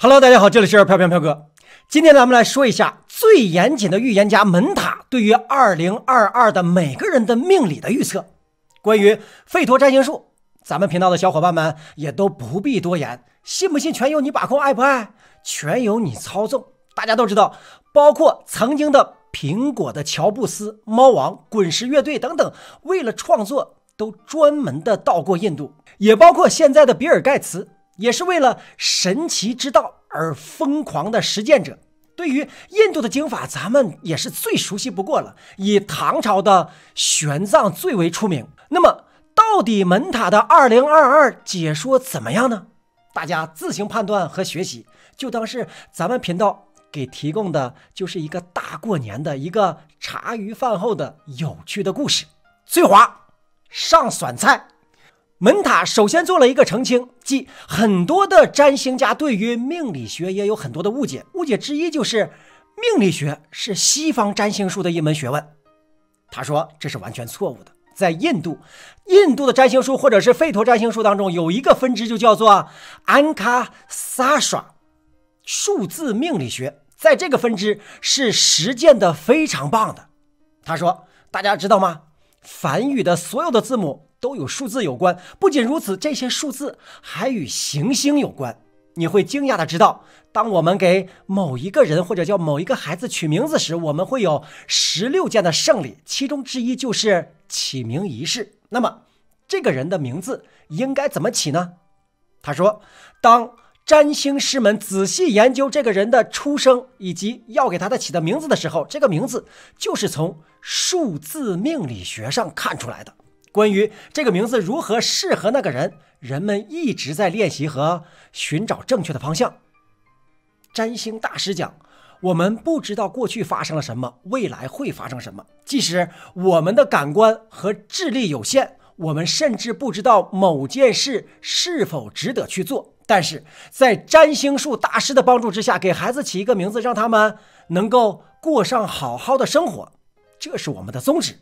Hello，大家好，这里是飘飘飘哥。今天咱们来说一下最严谨的预言家门塔对于2022的每个人的命理的预测。关于费陀占星术，咱们频道的小伙伴们也都不必多言，信不信全由你把控，爱不爱全由你操纵。大家都知道，包括曾经的苹果的乔布斯、猫王、滚石乐队等等，为了创作都专门的到过印度，也包括现在的比尔盖茨。也是为了神奇之道而疯狂的实践者。对于印度的经法，咱们也是最熟悉不过了，以唐朝的玄奘最为出名。那么，到底门塔的二零二二解说怎么样呢？大家自行判断和学习，就当是咱们频道给提供的就是一个大过年的一个茶余饭后的有趣的故事。翠华上酸菜。门塔首先做了一个澄清，即很多的占星家对于命理学也有很多的误解。误解之一就是命理学是西方占星术的一门学问。他说这是完全错误的。在印度，印度的占星术或者是吠陀占星术当中有一个分支就叫做安卡萨耍数字命理学，在这个分支是实践的非常棒的。他说，大家知道吗？梵语的所有的字母。都有数字有关，不仅如此，这些数字还与行星有关。你会惊讶的知道，当我们给某一个人或者叫某一个孩子取名字时，我们会有十六件的胜利，其中之一就是起名仪式。那么，这个人的名字应该怎么起呢？他说，当占星师们仔细研究这个人的出生以及要给他的起的名字的时候，这个名字就是从数字命理学上看出来的。关于这个名字如何适合那个人，人们一直在练习和寻找正确的方向。占星大师讲，我们不知道过去发生了什么，未来会发生什么。即使我们的感官和智力有限，我们甚至不知道某件事是否值得去做。但是在占星术大师的帮助之下，给孩子起一个名字，让他们能够过上好好的生活，这是我们的宗旨。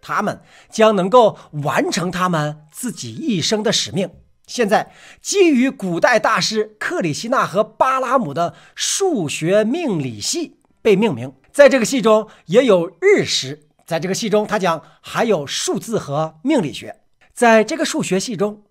他们将能够完成他们自己一生的使命。现在，基于古代大师克里希纳和巴拉姆的数学命理系被命名，在这个系中也有日食。在这个系中，他讲还有数字和命理学。在这个数学系中，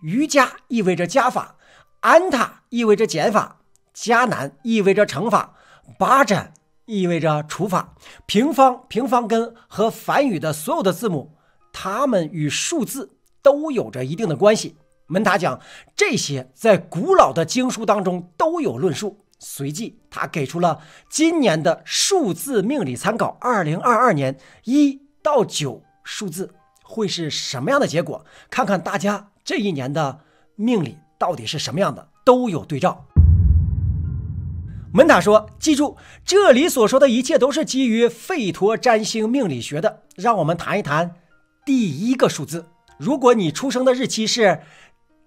瑜伽意味着加法，安塔意味着减法，迦南意味着乘法，巴占。意味着除法、平方、平方根和梵语的所有的字母，它们与数字都有着一定的关系。门塔讲这些在古老的经书当中都有论述。随即，他给出了今年的数字命理参考：二零二二年一到九数字会是什么样的结果？看看大家这一年的命理到底是什么样的，都有对照。门塔说：“记住，这里所说的一切都是基于费陀占星命理学的。让我们谈一谈第一个数字。如果你出生的日期是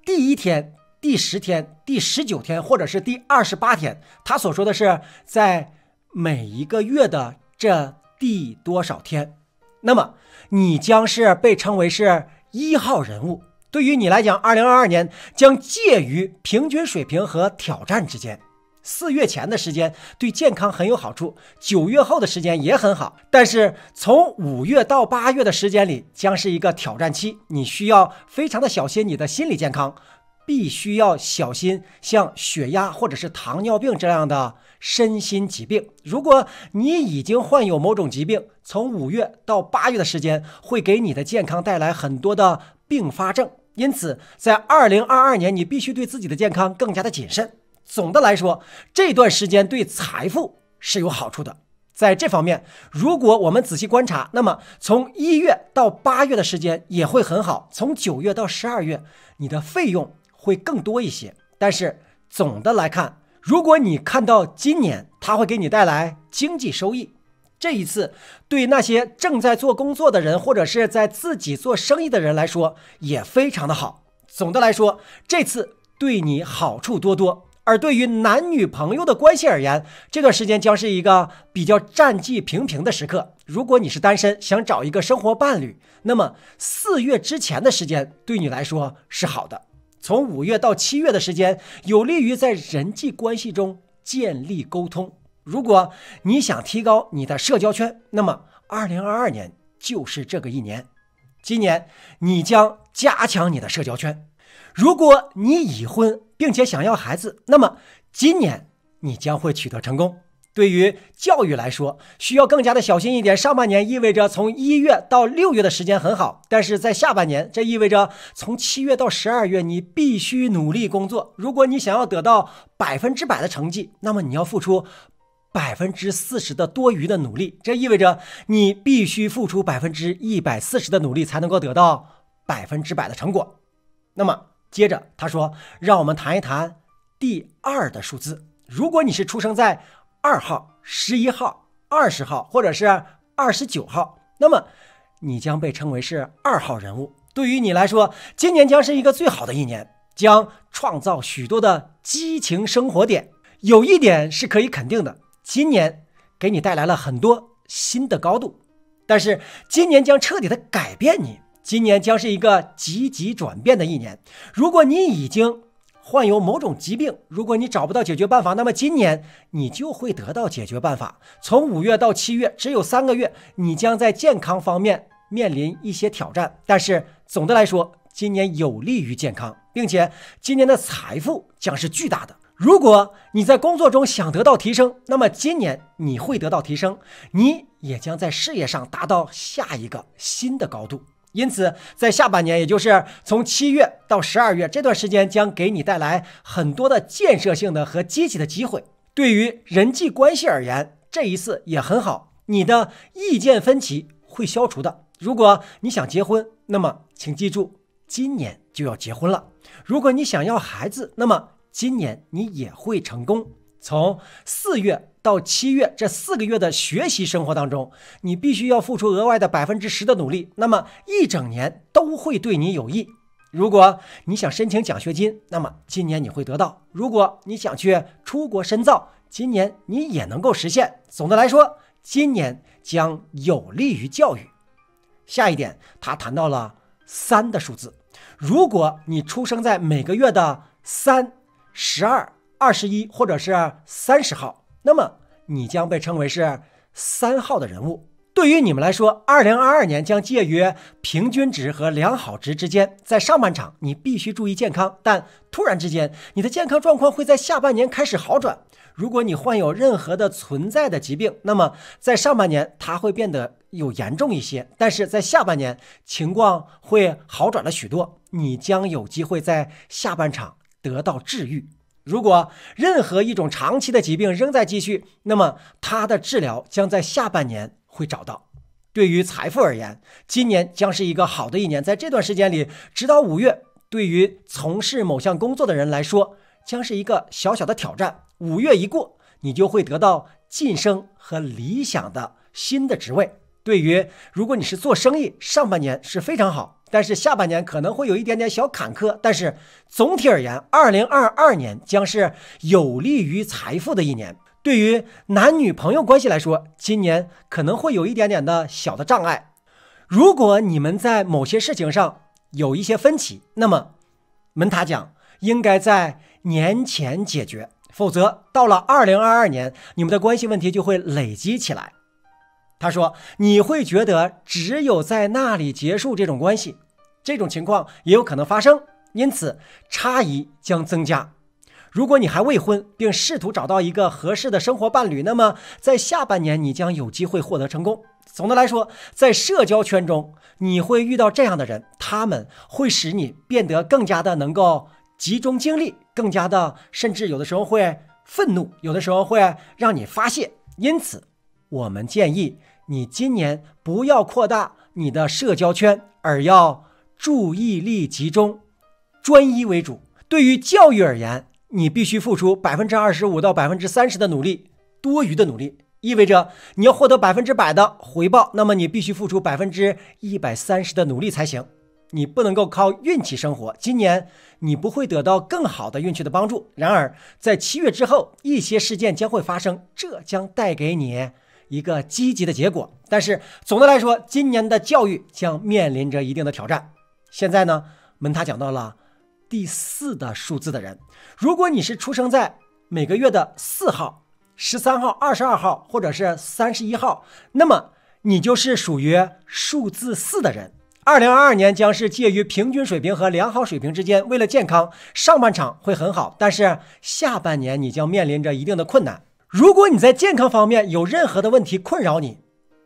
第一天、第十天、第十九天，或者是第二十八天，他所说的是在每一个月的这第多少天，那么你将是被称为是一号人物。对于你来讲，二零二二年将介于平均水平和挑战之间。”四月前的时间对健康很有好处，九月后的时间也很好，但是从五月到八月的时间里将是一个挑战期，你需要非常的小心你的心理健康，必须要小心像血压或者是糖尿病这样的身心疾病。如果你已经患有某种疾病，从五月到八月的时间会给你的健康带来很多的并发症，因此在二零二二年你必须对自己的健康更加的谨慎。总的来说，这段时间对财富是有好处的。在这方面，如果我们仔细观察，那么从一月到八月的时间也会很好。从九月到十二月，你的费用会更多一些。但是总的来看，如果你看到今年它会给你带来经济收益，这一次对那些正在做工作的人或者是在自己做生意的人来说也非常的好。总的来说，这次对你好处多多。而对于男女朋友的关系而言，这段时间将是一个比较战绩平平的时刻。如果你是单身，想找一个生活伴侣，那么四月之前的时间对你来说是好的。从五月到七月的时间，有利于在人际关系中建立沟通。如果你想提高你的社交圈，那么二零二二年就是这个一年。今年你将加强你的社交圈。如果你已婚并且想要孩子，那么今年你将会取得成功。对于教育来说，需要更加的小心一点。上半年意味着从一月到六月的时间很好，但是在下半年，这意味着从七月到十二月，你必须努力工作。如果你想要得到百分之百的成绩，那么你要付出百分之四十的多余的努力。这意味着你必须付出百分之一百四十的努力，才能够得到百分之百的成果。那么接着他说，让我们谈一谈第二的数字。如果你是出生在二号、十一号、二十号，或者是二十九号，那么你将被称为是二号人物。对于你来说，今年将是一个最好的一年，将创造许多的激情生活点。有一点是可以肯定的，今年给你带来了很多新的高度，但是今年将彻底的改变你。今年将是一个积极转变的一年。如果你已经患有某种疾病，如果你找不到解决办法，那么今年你就会得到解决办法。从五月到七月，只有三个月，你将在健康方面面临一些挑战。但是总的来说，今年有利于健康，并且今年的财富将是巨大的。如果你在工作中想得到提升，那么今年你会得到提升，你也将在事业上达到下一个新的高度。因此，在下半年，也就是从七月到十二月这段时间，将给你带来很多的建设性的和积极的机会。对于人际关系而言，这一次也很好，你的意见分歧会消除的。如果你想结婚，那么请记住，今年就要结婚了。如果你想要孩子，那么今年你也会成功。从四月到七月这四个月的学习生活当中，你必须要付出额外的百分之十的努力，那么一整年都会对你有益。如果你想申请奖学金，那么今年你会得到；如果你想去出国深造，今年你也能够实现。总的来说，今年将有利于教育。下一点，他谈到了三的数字。如果你出生在每个月的三、十二。二十一或者是三十号，那么你将被称为是三号的人物。对于你们来说，二零二二年将介于平均值和良好值之间。在上半场，你必须注意健康，但突然之间，你的健康状况会在下半年开始好转。如果你患有任何的存在的疾病，那么在上半年它会变得有严重一些，但是在下半年情况会好转了许多。你将有机会在下半场得到治愈。如果任何一种长期的疾病仍在继续，那么它的治疗将在下半年会找到。对于财富而言，今年将是一个好的一年。在这段时间里，直到五月，对于从事某项工作的人来说，将是一个小小的挑战。五月一过，你就会得到晋升和理想的新的职位。对于如果你是做生意，上半年是非常好。但是下半年可能会有一点点小坎坷，但是总体而言，二零二二年将是有利于财富的一年。对于男女朋友关系来说，今年可能会有一点点的小的障碍。如果你们在某些事情上有一些分歧，那么门塔讲应该在年前解决，否则到了二零二二年，你们的关系问题就会累积起来。他说：“你会觉得只有在那里结束这种关系，这种情况也有可能发生，因此差异将增加。如果你还未婚，并试图找到一个合适的生活伴侣，那么在下半年你将有机会获得成功。总的来说，在社交圈中你会遇到这样的人，他们会使你变得更加的能够集中精力，更加的，甚至有的时候会愤怒，有的时候会让你发泄。因此，我们建议。”你今年不要扩大你的社交圈，而要注意力集中，专一为主。对于教育而言，你必须付出百分之二十五到百分之三十的努力，多余的努力意味着你要获得百分之百的回报，那么你必须付出百分之一百三十的努力才行。你不能够靠运气生活，今年你不会得到更好的运气的帮助。然而，在七月之后，一些事件将会发生，这将带给你。一个积极的结果，但是总的来说，今年的教育将面临着一定的挑战。现在呢，门塔讲到了第四的数字的人。如果你是出生在每个月的四号、十三号、二十二号或者是三十一号，那么你就是属于数字四的人。二零二二年将是介于平均水平和良好水平之间。为了健康，上半场会很好，但是下半年你将面临着一定的困难。如果你在健康方面有任何的问题困扰你，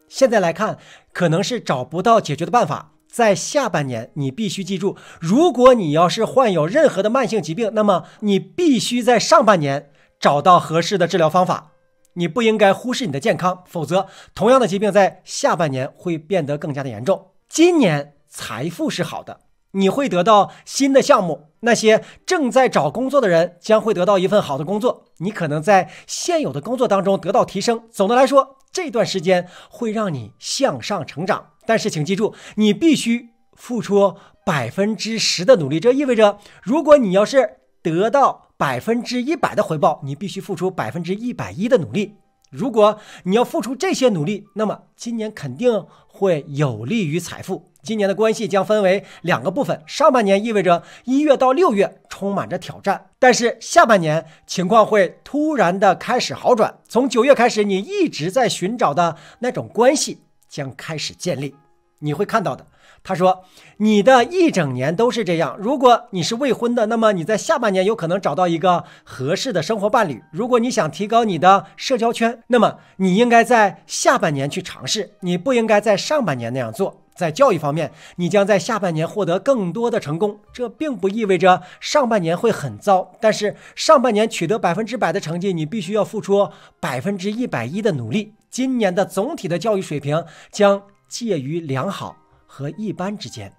现在来看可能是找不到解决的办法。在下半年，你必须记住，如果你要是患有任何的慢性疾病，那么你必须在上半年找到合适的治疗方法。你不应该忽视你的健康，否则同样的疾病在下半年会变得更加的严重。今年财富是好的，你会得到新的项目。那些正在找工作的人将会得到一份好的工作，你可能在现有的工作当中得到提升。总的来说，这段时间会让你向上成长。但是，请记住，你必须付出百分之十的努力。这意味着，如果你要是得到百分之一百的回报，你必须付出百分之一百一的努力。如果你要付出这些努力，那么今年肯定会有利于财富。今年的关系将分为两个部分，上半年意味着一月到六月充满着挑战，但是下半年情况会突然的开始好转。从九月开始，你一直在寻找的那种关系将开始建立。你会看到的，他说，你的一整年都是这样。如果你是未婚的，那么你在下半年有可能找到一个合适的生活伴侣。如果你想提高你的社交圈，那么你应该在下半年去尝试，你不应该在上半年那样做。在教育方面，你将在下半年获得更多的成功。这并不意味着上半年会很糟，但是上半年取得百分之百的成绩，你必须要付出百分之一百一的努力。今年的总体的教育水平将。介于良好和一般之间。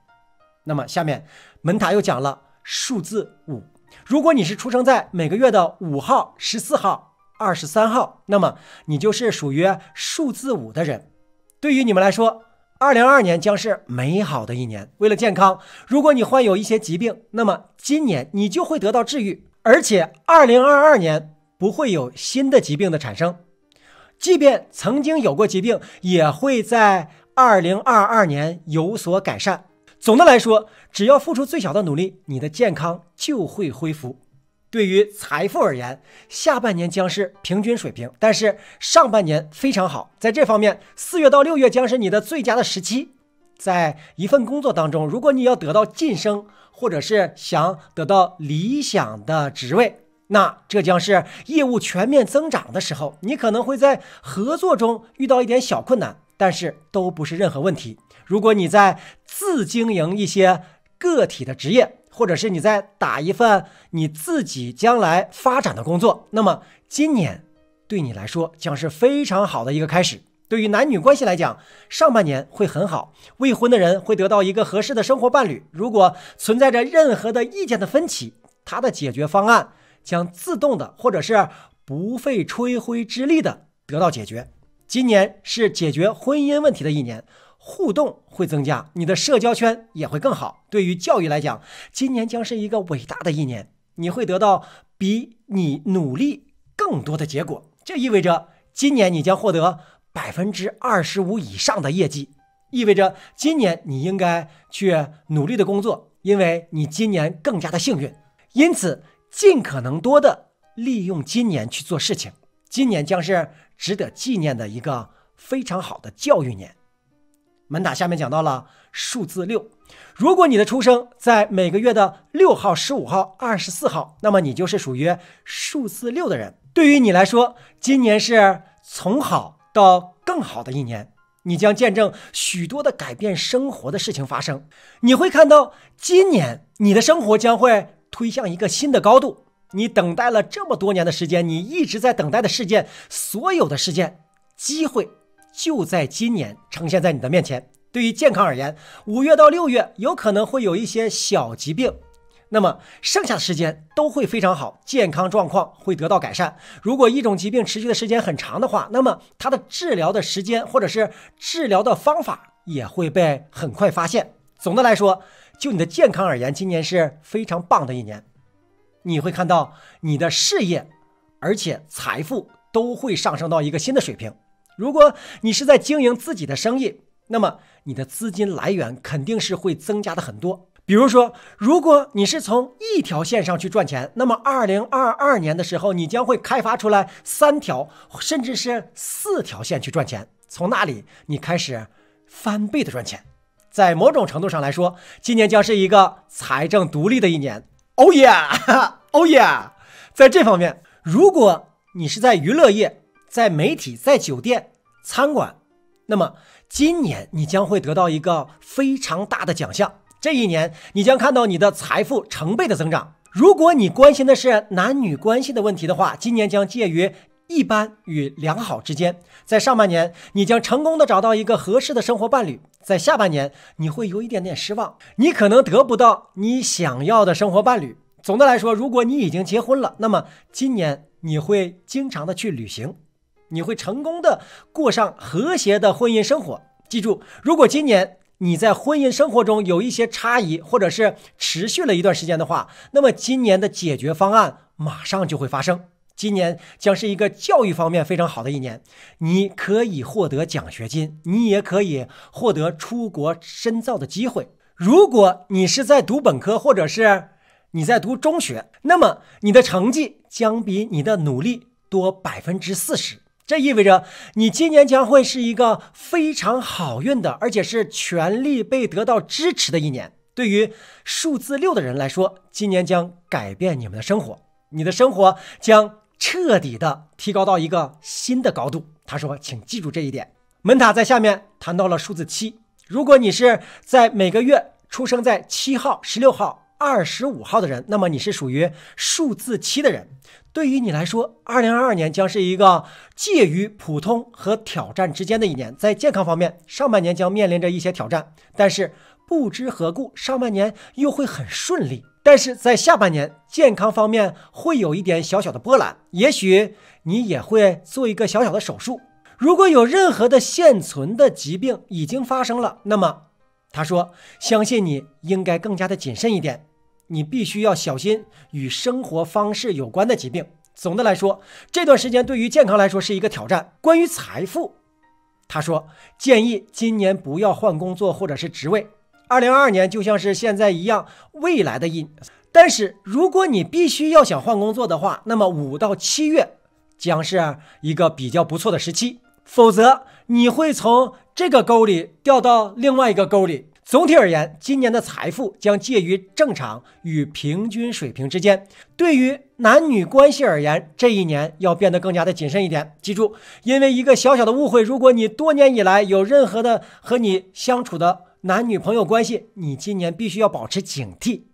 那么，下面门塔又讲了数字五。如果你是出生在每个月的五号、十四号、二十三号，那么你就是属于数字五的人。对于你们来说，二零二二年将是美好的一年。为了健康，如果你患有一些疾病，那么今年你就会得到治愈，而且二零二二年不会有新的疾病的产生。即便曾经有过疾病，也会在。二零二二年有所改善。总的来说，只要付出最小的努力，你的健康就会恢复。对于财富而言，下半年将是平均水平，但是上半年非常好。在这方面，四月到六月将是你的最佳的时期。在一份工作当中，如果你要得到晋升，或者是想得到理想的职位，那这将是业务全面增长的时候。你可能会在合作中遇到一点小困难。但是都不是任何问题。如果你在自经营一些个体的职业，或者是你在打一份你自己将来发展的工作，那么今年对你来说将是非常好的一个开始。对于男女关系来讲，上半年会很好，未婚的人会得到一个合适的生活伴侣。如果存在着任何的意见的分歧，他的解决方案将自动的，或者是不费吹灰之力的得到解决。今年是解决婚姻问题的一年，互动会增加，你的社交圈也会更好。对于教育来讲，今年将是一个伟大的一年，你会得到比你努力更多的结果。这意味着今年你将获得百分之二十五以上的业绩，意味着今年你应该去努力的工作，因为你今年更加的幸运。因此，尽可能多的利用今年去做事情。今年将是。值得纪念的一个非常好的教育年。门塔下面讲到了数字六，如果你的出生在每个月的六号、十五号、二十四号，那么你就是属于数字六的人。对于你来说，今年是从好到更好的一年，你将见证许多的改变生活的事情发生。你会看到，今年你的生活将会推向一个新的高度。你等待了这么多年的时间，你一直在等待的事件，所有的事件，机会就在今年呈现在你的面前。对于健康而言，五月到六月有可能会有一些小疾病，那么剩下的时间都会非常好，健康状况会得到改善。如果一种疾病持续的时间很长的话，那么它的治疗的时间或者是治疗的方法也会被很快发现。总的来说，就你的健康而言，今年是非常棒的一年。你会看到你的事业，而且财富都会上升到一个新的水平。如果你是在经营自己的生意，那么你的资金来源肯定是会增加的很多。比如说，如果你是从一条线上去赚钱，那么二零二二年的时候，你将会开发出来三条，甚至是四条线去赚钱。从那里，你开始翻倍的赚钱。在某种程度上来说，今年将是一个财政独立的一年。哦耶，哦耶！在这方面，如果你是在娱乐业、在媒体、在酒店、餐馆，那么今年你将会得到一个非常大的奖项。这一年，你将看到你的财富成倍的增长。如果你关心的是男女关系的问题的话，今年将介于一般与良好之间。在上半年，你将成功的找到一个合适的生活伴侣；在下半年，你会有一点点失望，你可能得不到你想要的生活伴侣。总的来说，如果你已经结婚了，那么今年你会经常的去旅行，你会成功的过上和谐的婚姻生活。记住，如果今年，你在婚姻生活中有一些差异，或者是持续了一段时间的话，那么今年的解决方案马上就会发生。今年将是一个教育方面非常好的一年，你可以获得奖学金，你也可以获得出国深造的机会。如果你是在读本科，或者是你在读中学，那么你的成绩将比你的努力多百分之四十。这意味着你今年将会是一个非常好运的，而且是全力被得到支持的一年。对于数字六的人来说，今年将改变你们的生活，你的生活将彻底的提高到一个新的高度。他说：“请记住这一点。”门塔在下面谈到了数字七。如果你是在每个月出生在七号、十六号。二十五号的人，那么你是属于数字七的人。对于你来说，二零二二年将是一个介于普通和挑战之间的一年。在健康方面，上半年将面临着一些挑战，但是不知何故，上半年又会很顺利。但是在下半年，健康方面会有一点小小的波澜，也许你也会做一个小小的手术。如果有任何的现存的疾病已经发生了，那么。他说：“相信你应该更加的谨慎一点，你必须要小心与生活方式有关的疾病。总的来说，这段时间对于健康来说是一个挑战。关于财富，他说建议今年不要换工作或者是职位。二零二二年就像是现在一样，未来的一。但是如果你必须要想换工作的话，那么五到七月将是一个比较不错的时期，否则你会从。”这个沟里掉到另外一个沟里。总体而言，今年的财富将介于正常与平均水平之间。对于男女关系而言，这一年要变得更加的谨慎一点。记住，因为一个小小的误会，如果你多年以来有任何的和你相处的男女朋友关系，你今年必须要保持警惕，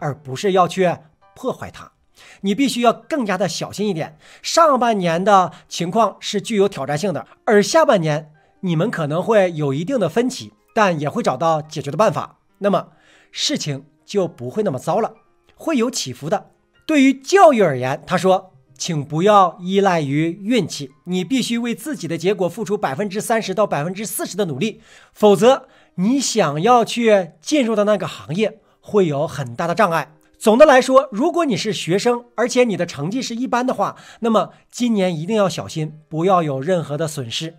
而不是要去破坏它。你必须要更加的小心一点。上半年的情况是具有挑战性的，而下半年。你们可能会有一定的分歧，但也会找到解决的办法。那么事情就不会那么糟了，会有起伏的。对于教育而言，他说，请不要依赖于运气，你必须为自己的结果付出百分之三十到百分之四十的努力，否则你想要去进入的那个行业会有很大的障碍。总的来说，如果你是学生，而且你的成绩是一般的话，那么今年一定要小心，不要有任何的损失。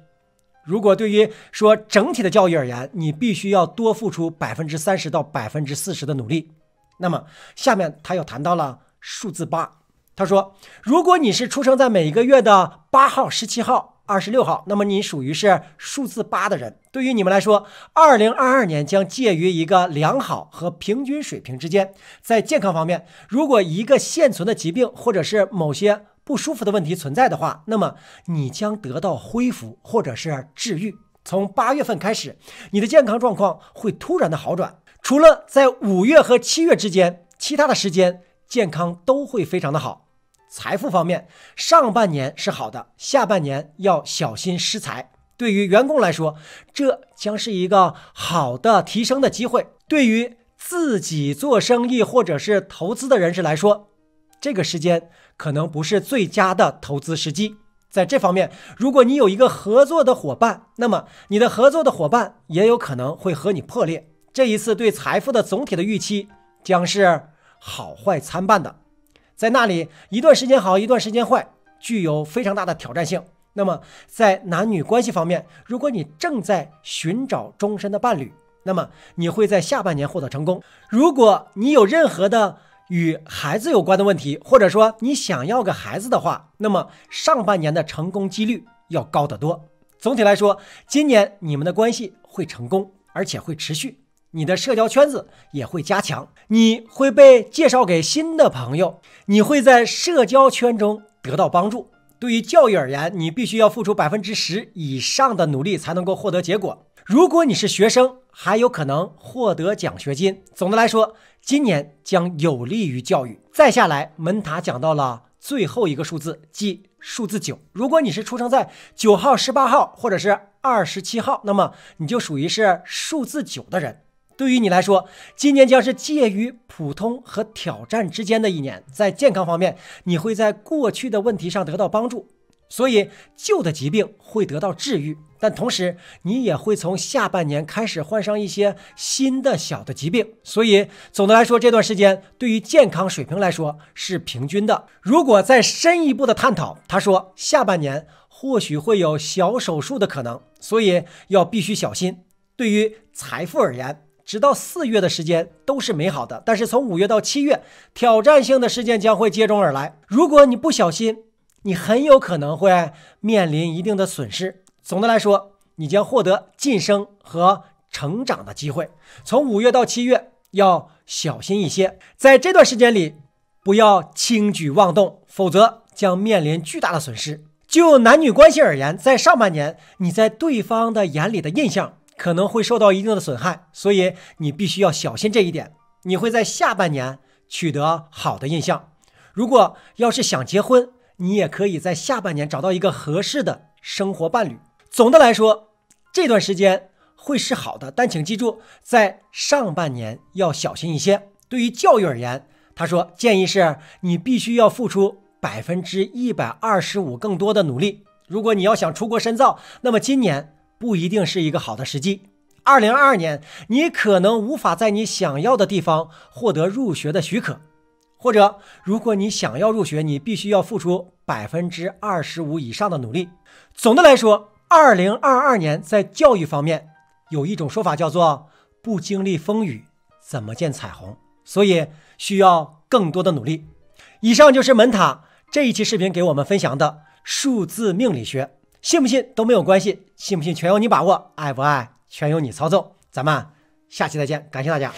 如果对于说整体的教育而言，你必须要多付出百分之三十到百分之四十的努力。那么下面他又谈到了数字八，他说，如果你是出生在每一个月的八号、十七号、二十六号，那么你属于是数字八的人。对于你们来说，二零二二年将介于一个良好和平均水平之间。在健康方面，如果一个现存的疾病或者是某些不舒服的问题存在的话，那么你将得到恢复或者是治愈。从八月份开始，你的健康状况会突然的好转。除了在五月和七月之间，其他的时间健康都会非常的好。财富方面，上半年是好的，下半年要小心失财。对于员工来说，这将是一个好的提升的机会。对于自己做生意或者是投资的人士来说，这个时间。可能不是最佳的投资时机。在这方面，如果你有一个合作的伙伴，那么你的合作的伙伴也有可能会和你破裂。这一次对财富的总体的预期将是好坏参半的，在那里一段时间好，一段时间坏，具有非常大的挑战性。那么在男女关系方面，如果你正在寻找终身的伴侣，那么你会在下半年获得成功。如果你有任何的与孩子有关的问题，或者说你想要个孩子的话，那么上半年的成功几率要高得多。总体来说，今年你们的关系会成功，而且会持续。你的社交圈子也会加强，你会被介绍给新的朋友，你会在社交圈中得到帮助。对于教育而言，你必须要付出百分之十以上的努力才能够获得结果。如果你是学生，还有可能获得奖学金。总的来说，今年将有利于教育。再下来，门塔讲到了最后一个数字，即数字九。如果你是出生在九号、十八号或者是二十七号，那么你就属于是数字九的人。对于你来说，今年将是介于普通和挑战之间的一年。在健康方面，你会在过去的问题上得到帮助，所以旧的疾病会得到治愈。但同时，你也会从下半年开始患上一些新的小的疾病。所以，总的来说，这段时间对于健康水平来说是平均的。如果再深一步的探讨，他说下半年或许会有小手术的可能，所以要必须小心。对于财富而言，直到四月的时间都是美好的，但是从五月到七月，挑战性的事件将会接踵而来。如果你不小心，你很有可能会面临一定的损失。总的来说，你将获得晋升和成长的机会。从五月到七月要小心一些，在这段时间里不要轻举妄动，否则将面临巨大的损失。就男女关系而言，在上半年，你在对方的眼里的印象。可能会受到一定的损害，所以你必须要小心这一点。你会在下半年取得好的印象。如果要是想结婚，你也可以在下半年找到一个合适的生活伴侣。总的来说，这段时间会是好的，但请记住，在上半年要小心一些。对于教育而言，他说建议是你必须要付出百分之一百二十五更多的努力。如果你要想出国深造，那么今年。不一定是一个好的时机。二零二二年，你可能无法在你想要的地方获得入学的许可，或者如果你想要入学，你必须要付出百分之二十五以上的努力。总的来说，二零二二年在教育方面有一种说法叫做“不经历风雨怎么见彩虹”，所以需要更多的努力。以上就是门塔这一期视频给我们分享的数字命理学。信不信都没有关系，信不信全由你把握，爱不爱全由你操纵。咱们下期再见，感谢大家。